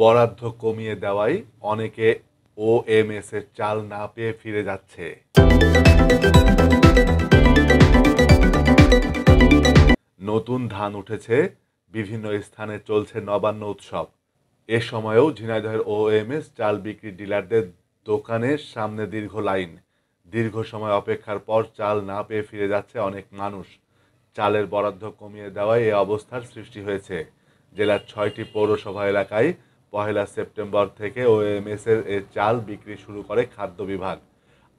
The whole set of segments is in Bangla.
বরাদ্দ কমিয়ে দেওয়ায় অনেকে ওএমএস এর চাল না পেয়ে ফিরে যাচ্ছে। নতুন ধান উঠেছে, বিভিন্ন স্থানে চলছে নবান্ন উৎসব। এ সময়েও ঝিনাইদহের ওএমএস চাল বিক্রি ডিলারদের দোকানের সামনে দীর্ঘ লাইন। দীর্ঘ সময় অপেক্ষার পর চাল না পেয়ে ফিরে যাচ্ছে অনেক মানুষ। চালের বরাদ্দ কমিয়ে দেওয়ায় এ অবস্থার সৃষ্টি হয়েছে। জেলার ছয়টি পৌরসভা এলাকায় পহেলা সেপ্টেম্বর থেকে ওএমএস এর চাল বিক্রি শুরু করে খাদ্য বিভাগ।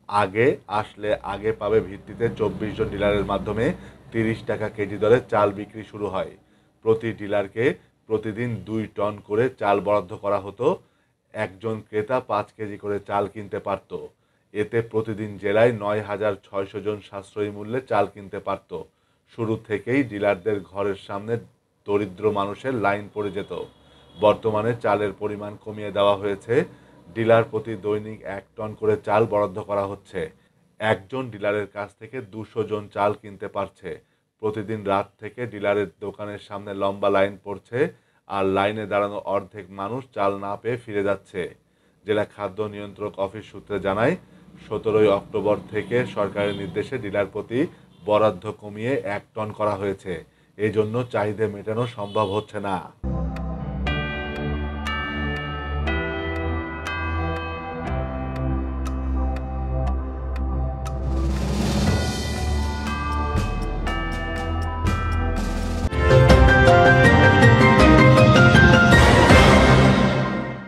আগে আসলে আগে পাবে ভিত্তিতে চব্বিশ জন ডিলারের মাধ্যমে তিরিশ টাকা কেজি দরে চাল বিক্রি শুরু হয়। প্রতি ডিলারকে প্রতিদিন দুই টন করে চাল বরাদ্দ করা হতো। একজন ক্রেতা পাঁচ কেজি করে চাল কিনতে পারত। এতে প্রতিদিন জেলায় নয় হাজার ছয়শো জন সাশ্রয়ী মূল্যে চাল কিনতে পারত। শুরু থেকেই ডিলারদের ঘরের সামনে দরিদ্র মানুষের লাইন পড়ে যেত। বর্তমানে চালের পরিমাণ কমিয়ে দেওয়া হয়েছে। ডিলার প্রতি দৈনিক এক টন করে চাল বরাদ্দ করা হচ্ছে। একজন ডিলারের কাছ থেকে দুশো জন চাল কিনতে পারছে। প্রতিদিন রাত থেকে ডিলারের দোকানের সামনে লম্বা লাইন পড়ছে আর লাইনে দাঁড়ানো অর্ধেক মানুষ চাল না পেয়ে ফিরে যাচ্ছে। জেলা খাদ্য নিয়ন্ত্রক অফিস সূত্রে জানায়, সতেরোই অক্টোবর থেকে সরকারের নির্দেশে ডিলার প্রতি বরাদ্দ কমিয়ে এক টন করা হয়েছে। এই জন্য চাহিদা মেটানো সম্ভব হচ্ছে না।